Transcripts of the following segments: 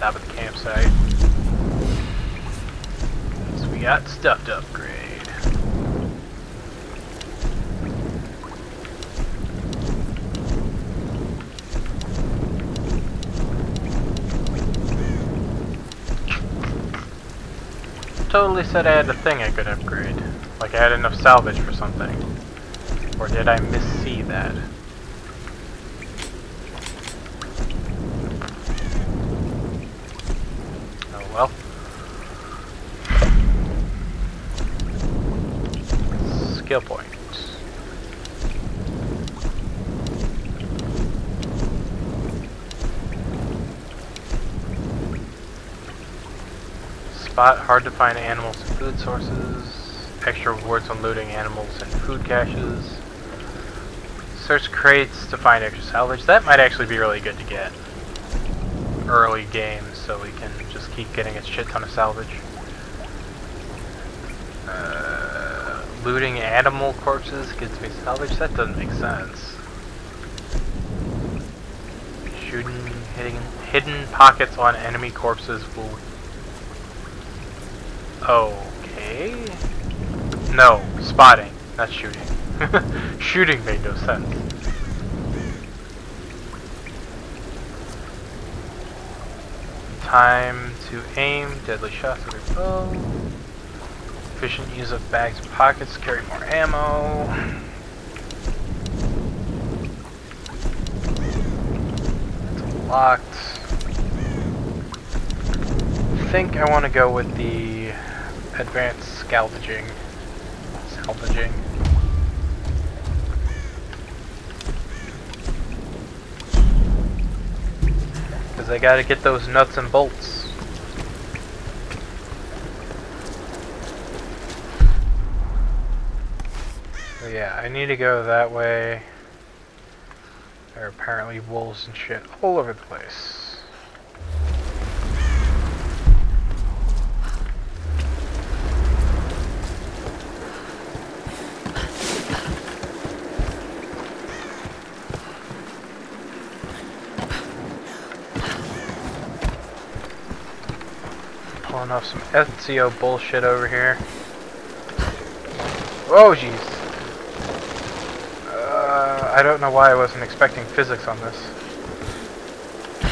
stop at the campsite. So we got stuff to upgrade. Totally said I had a thing I could upgrade. Like I had enough salvage for something. Or did I missee that? Oh well. Skill points. Spot hard to find animals and food sources. Extra rewards on looting animals and food caches. Search crates to find extra salvage. That might actually be really good to get early game so we can just keep getting a shit ton of salvage. Uh, looting animal corpses gets me salvage? That doesn't make sense. Shooting hitting hidden pockets on enemy corpses will Okay. No, spotting, not shooting. shooting made no sense. Time to aim, deadly shots with bow. Efficient use of bags and pockets, carry more ammo. It's locked. I think I want to go with the advanced salvaging. Salvaging. Because I gotta get those nuts and bolts. So yeah, I need to go that way. There are apparently wolves and shit all over the place. Pulling off some Ezio bullshit over here. Oh jeez. I don't know why I wasn't expecting physics on this.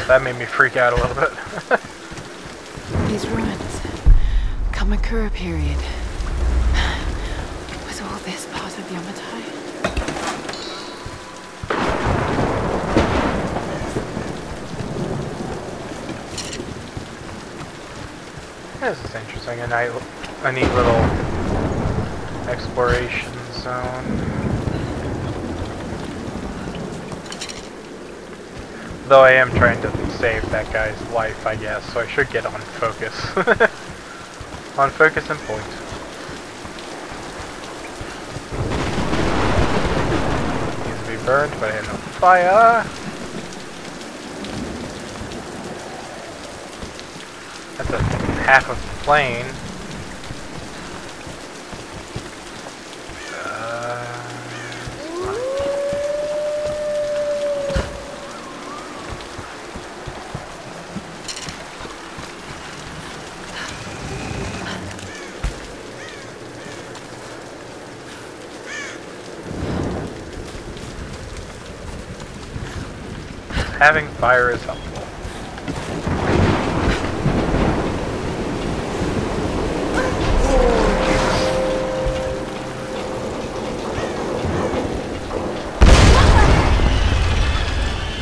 That made me freak out a little bit. These ruins. Kamakura period. Was all this part of Yamatai? this is interesting. A, nice, a neat little exploration zone. Though I am trying to save that guy's life, I guess, so I should get on focus. on focus and point. Needs to be burned, but I have no fire. That's a half of the plane. Having fire is helpful.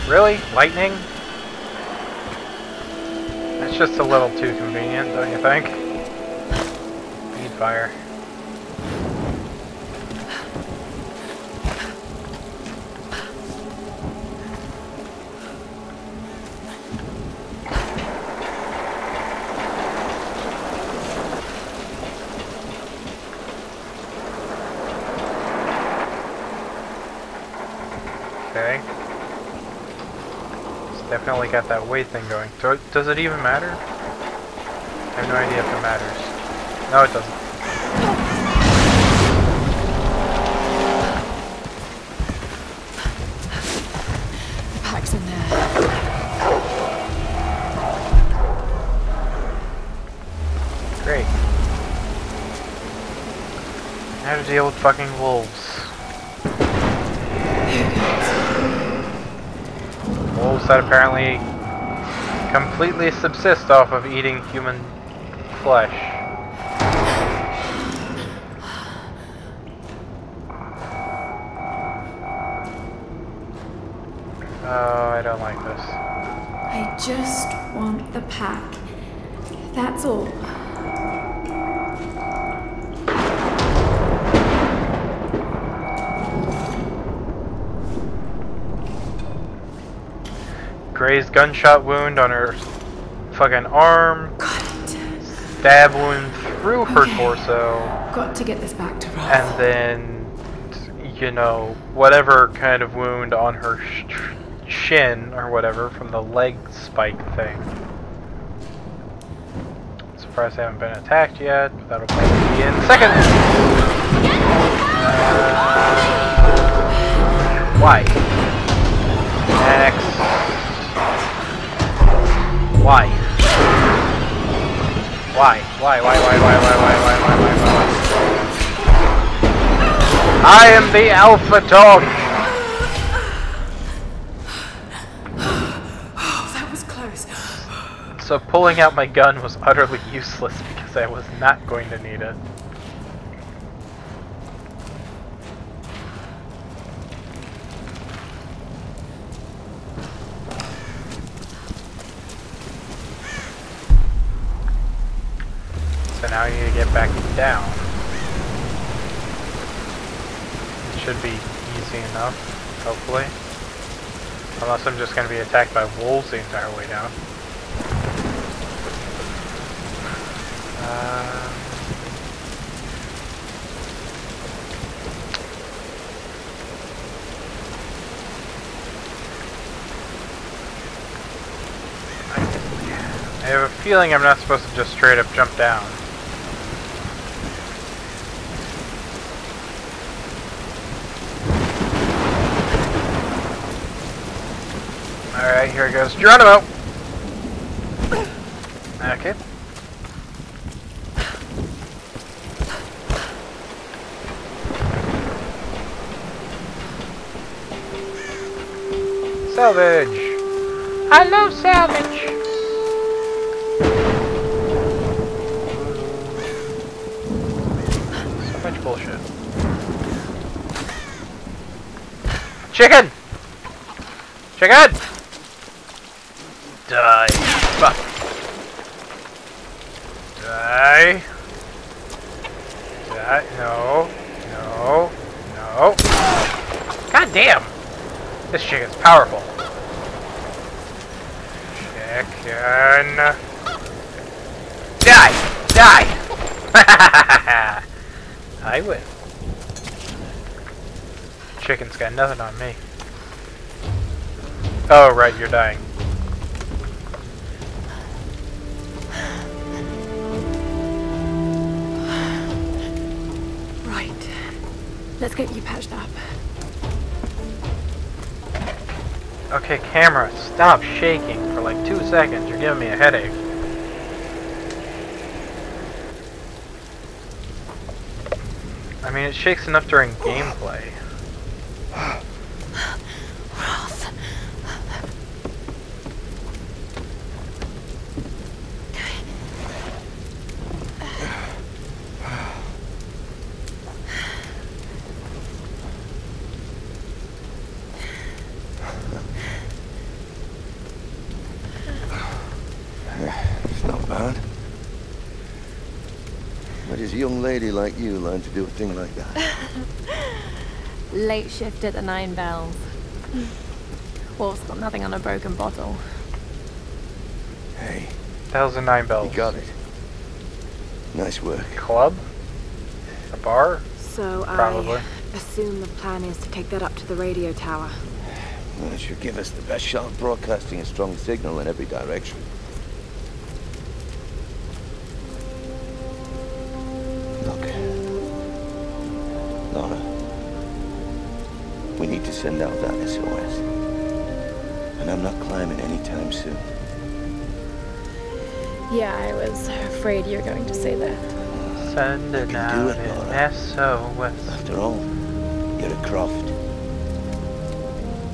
Really? Lightning? That's just a little too convenient, don't you think? Need fire. Okay. It's definitely got that weight thing going. Do- Does it even matter? I have no idea if it matters. No, it doesn't. Deal with fucking wolves. Wolves that apparently completely subsist off of eating human flesh. Oh, I don't like this. I just want the pack. That's all. Grazed gunshot wound on her fucking arm. Got it. Stab wound through her Okay. torso. Got to get this back to Roth. and then you know whatever kind of wound on her sh- shin or whatever from the leg spike thing. Surprised I haven't been attacked yet. But that'll probably be in seconds. Uh, why? Why? Why? Why? Why? Why? Why? Why? Why? Why? Why? Why? Why? Why? I am the alpha dog. Oh, that was close. So pulling out my gun was utterly useless because I was not going to need it. So now I need to get back down. It should be easy enough, hopefully. Unless I'm just going to be attacked by wolves the entire way down. Um, I have a feeling I'm not supposed to just straight up jump down. Alright, here it goes. Geronimo! Okay. Salvage! I love salvage! So much bullshit. Chicken! Chicken! Die. Fuck. Die. Die. No. No. No. God damn! This chicken's powerful. Chicken. Die! Die! I win. Chicken's got nothing on me. Oh, right, you're dying. Right. Let's get you patched up. Okay, camera, stop shaking for like two seconds. You're giving me a headache. I mean, it shakes enough during gameplay. Roth. It's not bad. Where does a young lady like you learn to do a thing like that? Late shift at the Nine Bells. Wolf's got nothing on a broken bottle. Hey, That was the nine Bells. you got it. Nice work. Club? A bar? So Probably. I assume the plan is to take that up to the radio tower. Well, it should give us the best shot of broadcasting a strong signal in every direction. Send out that SOS. And I'm not climbing anytime soon. Yeah, I was afraid you were going to say that. Send do out it, Lara. an SOS. After all, you're a Croft.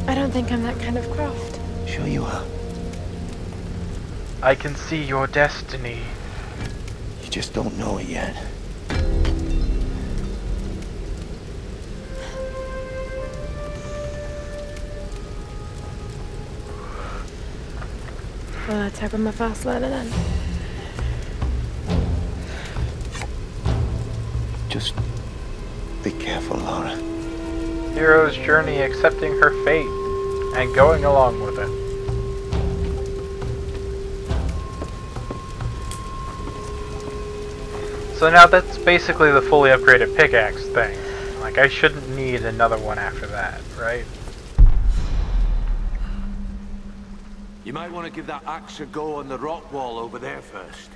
I don't think I'm that kind of Croft. Sure you are. I can see your destiny. You just don't know it yet. Well, let's hope I'm a fast learner then. Just be careful, Lara. Hero's journey accepting her fate and going along with it. So now that's basically the fully upgraded pickaxe thing. Like I shouldn't need another one after that, right? You might want to give that axe a go on the rock wall over there first.